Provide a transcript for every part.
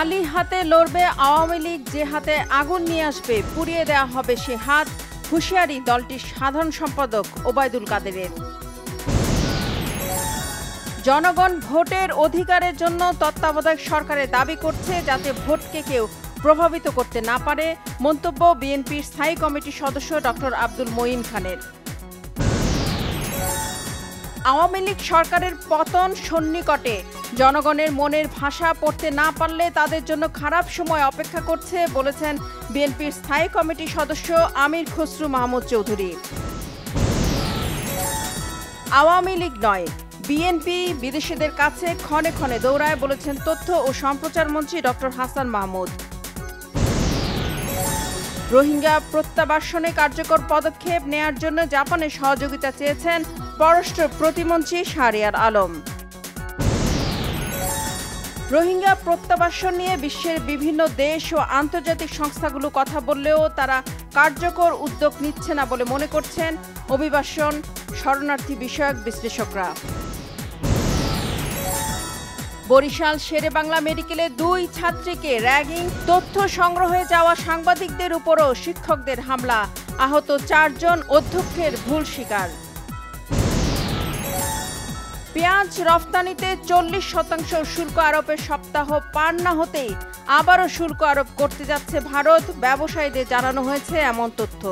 খালি হাতে লড়বে আওয়ামী লীগ, যে হাতে আগুন নিয়ে আসবে, পুড়িয়ে দেওয়া হবে সে হাত। হুঁশিয়ারি দলটির সাধারণ সম্পাদক ওবায়দুল কাদেরের। জনগণ ভোটের অধিকারের জন্য তত্ত্বাবধায়ক সরকারের দাবি করছে, যাতে ভোটকে কেউ প্রভাবিত করতে না পারে। মন্তব্য বিএনপির স্থায়ী কমিটির সদস্য ডক্টর আব্দুল মঈন খানের। আওয়ামী লীগ সরকারের পতন সন্নিকটে। জনগণের মনের ভাষা পড়তে না পারলে তাদের জন্য খারাপ সময় অপেক্ষা করছে, বলেছেন বিএনপির স্থায়ী কমিটির সদস্য আমির খসরু মাহমুদ চৌধুরী। আওয়ামী লীগ নয়, বিএনপি বিদেশিদের কাছে ক্ষণে ক্ষণে দৌড়ায়, বলেছেন তথ্য ও সম্প্রচার মন্ত্রী ডক্টর হাসান মাহমুদ। রোহিঙ্গা প্রত্যাবাসনে কার্যকর পদক্ষেপ নেয়ার জন্য জাপানের সহযোগিতা চেয়েছেন পররাষ্ট্র প্রতিমন্ত্রী শাহরিয়ার আলম। রোহিঙ্গা প্রত্যাবাসন নিয়ে বিশ্বের বিভিন্ন দেশ ও আন্তর্জাতিক সংস্থাগুলো কথা বললেও তারা কার্যকর উদ্যোগ নিচ্ছে না বলে মনে করছেন অভিবাসন শরণার্থী বিষয়ক বিশ্লেষকরা। বরিশাল শেরে বাংলা মেডিকেলে দুই ছাত্রীকে র্যাগিং, তথ্য সংগ্রহে যাওয়া সাংবাদিকদের উপরও শিক্ষকদের হামলা। আহত চারজন অধ্যক্ষের ভুল স্বীকার। পেঁয়াজ রফতানিতে চল্লিশ শতাংশ শুল্ক আরোপের সপ্তাহ পার না হতেই আবারও শুল্ক আরোপ করতে যাচ্ছে ভারত। ব্যবসায়ীদের জানানো হয়েছে এমন তথ্য।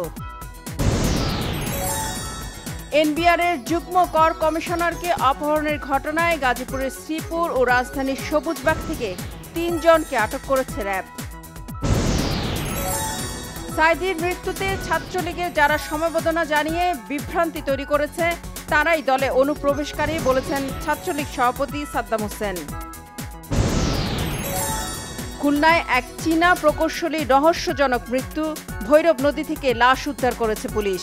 এনবিআরের যুগ্ম কর কমিশনারকে অপহরণের ঘটনায় গাজীপুরের শ্রীপুর ও রাজধানীর সবুজবাগ থেকে তিনজনকে আটক করেছে র্যাব। সাইদির মৃত্যুতে ছাত্রলীগের যারা সমবেদনা জানিয়ে বিভ্রান্তি তৈরি করেছে তারাই দলে অনুপ্রবেশকারী বলেছেন ছাত্রলীগ সভাপতি সাদ্দাম হোসেন। খুলনায় এক চীনা প্রকৌশলী রহস্যজনক মৃত্যু, ভৈরব নদী থেকে লাশ উদ্ধার করেছে পুলিশ।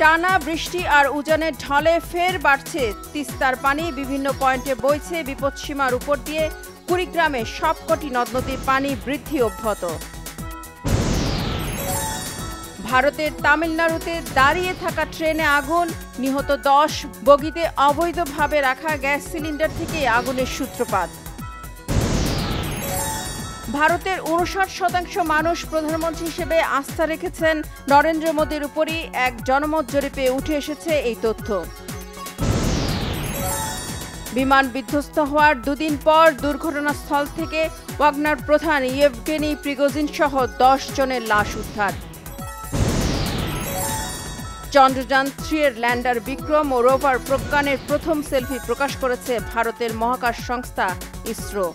টানা বৃষ্টি আর উজানের ঢলে ফের বাড়ছে তিস্তার পানি, বিভিন্ন পয়েন্টে বইছে বিপদসীমার উপর দিয়ে কুড়িগ্রামে সবকটি নদ নদীর পানি বৃদ্ধি অব্যাহত। ভারতের তামিলনাড়ুতে দাঁড়িয়ে থাকা ট্রেনে আগুন, নিহত দশ, বগিতে অবৈধভাবে রাখা গ্যাস সিলিন্ডার থেকে আগুনের সূত্রপাত। ভারতের উনষাট শতাংশ মানুষ প্রধানমন্ত্রী হিসেবে আস্থা রেখেছেন নরেন্দ্র মোদীর উপরই। এক জনমত জরিপে উঠে এসেছে এই তথ্য। বিমান বিধ্বস্ত হওয়ার দুদিন পর দুর্ঘটনাস্থল থেকে ওয়াগনার প্রধান ইয়েভগেনি প্রিগোজিন সহ দশ জনের লাশ উদ্ধার। চন্দ্রযান থ্রি এর ল্যান্ডার বিক্রম ও রোভার প্রজ্ঞানের প্রথম সেলফি প্রকাশ করেছে ভারতের মহাকাশ সংস্থা ইসরো।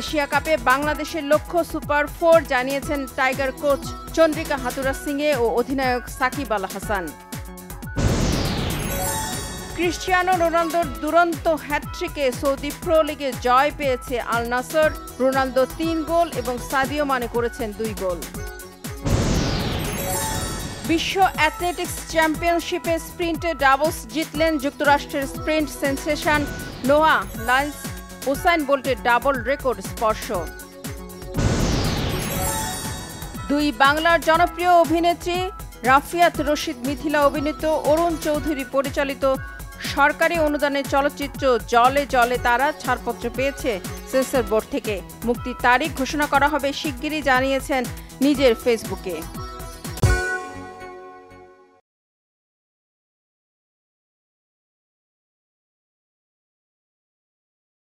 এশিয়া কাপে বাংলাদেশের লক্ষ্য সুপার ফোর জানিয়েছেন tiger coach Chandrika Hathurusinghe ও অধিনায়ক সাকিব আল হাসান। ক্রিশ্চিয়ানো রোনালদোর দুরন্ত হ্যাট্রিকে সৌদি প্রো লিগে জয় পেয়েছে আল নাসর। রোনালদো তিন গোল এবং সাদিও মানে করেছেন দুই গোল। বিশ্ব অ্যাথলেটিক্স চ্যাম্পিয়নশিপে স্প্রিন্টে ডাবলস জিতলেন যুক্তরাষ্ট্রের sprint sensation Noah Lyles. Usain বোল্টের double record স্পর্শ। দুই বাংলার জনপ্রিয় অভিনেত্রী রাফিয়াত রশিদ মিথিলা অভিনীত অরুণ চৌধুরী পরিচালিত সরকারি অনুদানের চলচ্চিত্র জলে জলে তারা ছাড়পত্র পেয়েছে সেন্সর বোর্ড থেকে। মুক্তির তারিখ ঘোষণা করা হবে শিগগিরই, জানিয়েছেন নিজের ফেসবুকে।